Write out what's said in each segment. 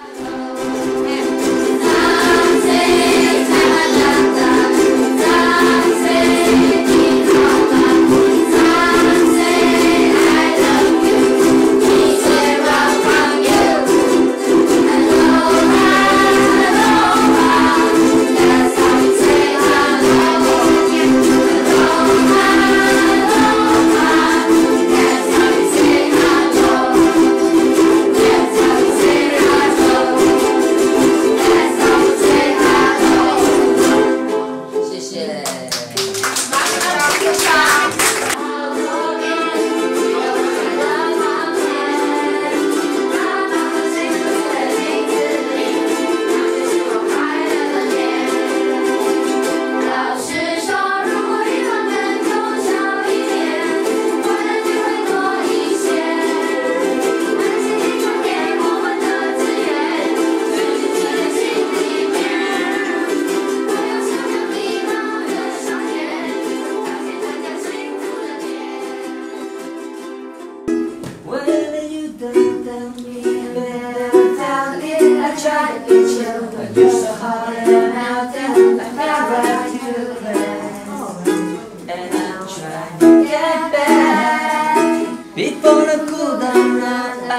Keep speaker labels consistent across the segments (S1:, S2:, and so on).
S1: 안녕.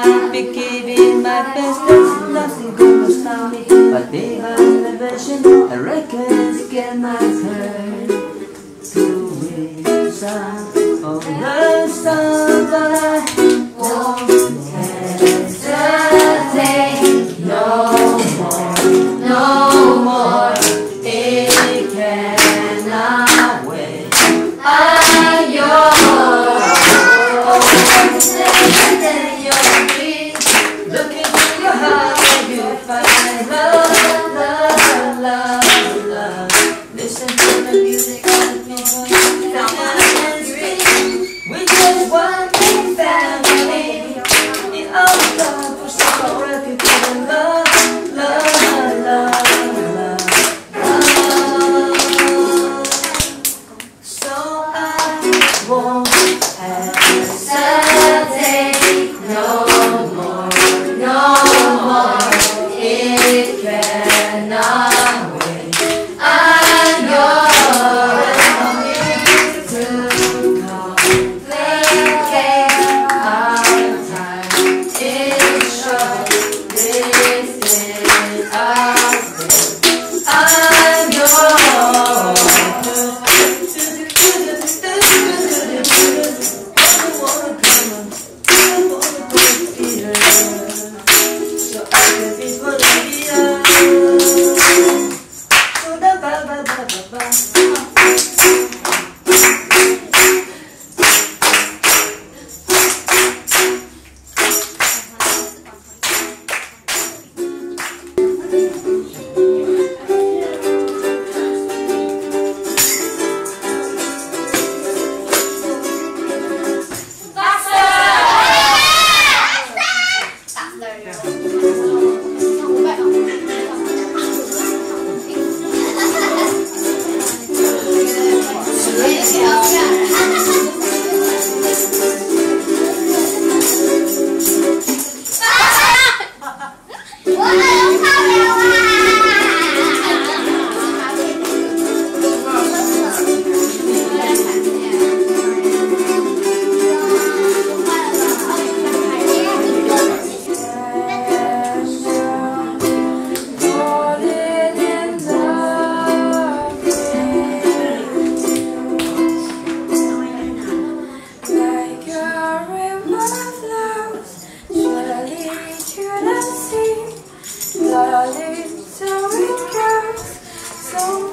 S1: I'll be giving my best. And nothing gonna stop me. But they have an version I reckon it's get my turn To win some. Of love so